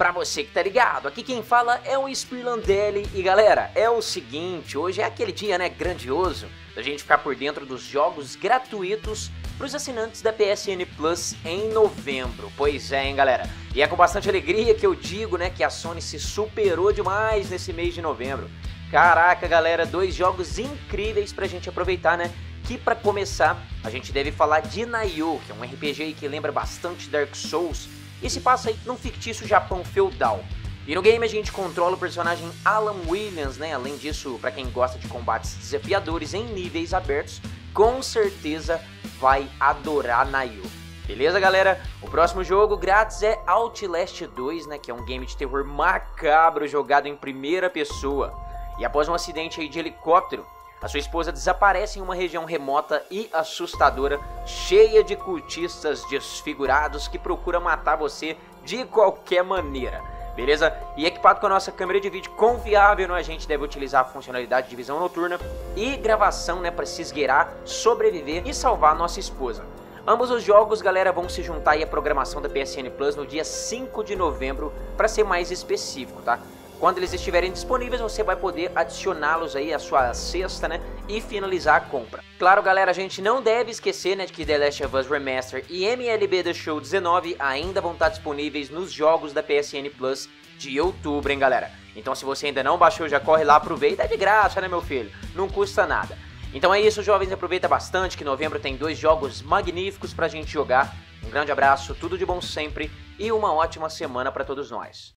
pra você que tá ligado. Aqui quem fala é o Spirlandelli e galera, é o seguinte, hoje é aquele dia, né, grandioso da gente ficar por dentro dos jogos gratuitos para os assinantes da PSN Plus em novembro. Pois é, hein, galera. E é com bastante alegria que eu digo, né, que a Sony se superou demais nesse mês de novembro. Caraca, galera, dois jogos incríveis pra gente aproveitar, né? Que para começar, a gente deve falar de Nayo, que é um RPG que lembra bastante Dark Souls e se passa aí num fictício Japão feudal. E no game a gente controla o personagem Alan Williams, né? Além disso, para quem gosta de combates desafiadores em níveis abertos, com certeza vai adorar Nayo. Beleza, galera? O próximo jogo grátis é Outlast 2, né? Que é um game de terror macabro jogado em primeira pessoa. E após um acidente de helicóptero, a sua esposa desaparece em uma região remota e assustadora, cheia de cultistas desfigurados que procuram matar você de qualquer maneira. Beleza? E equipado com a nossa câmera de vídeo confiável, a gente deve utilizar a funcionalidade de visão noturna e gravação né, para se esgueirar, sobreviver e salvar a nossa esposa. Ambos os jogos, galera, vão se juntar aí à programação da PSN Plus no dia 5 de novembro, para ser mais específico, tá? Quando eles estiverem disponíveis, você vai poder adicioná-los aí à sua cesta, né? E finalizar a compra. Claro, galera, a gente não deve esquecer, né, de que The Last of Us Remaster e MLB The Show 19 ainda vão estar disponíveis nos jogos da PSN Plus de outubro, hein, galera? Então, se você ainda não baixou, já corre lá, aproveita, é de graça, né, meu filho? Não custa nada. Então é isso, jovens, aproveita bastante que novembro tem dois jogos magníficos pra gente jogar. Um grande abraço, tudo de bom sempre e uma ótima semana para todos nós.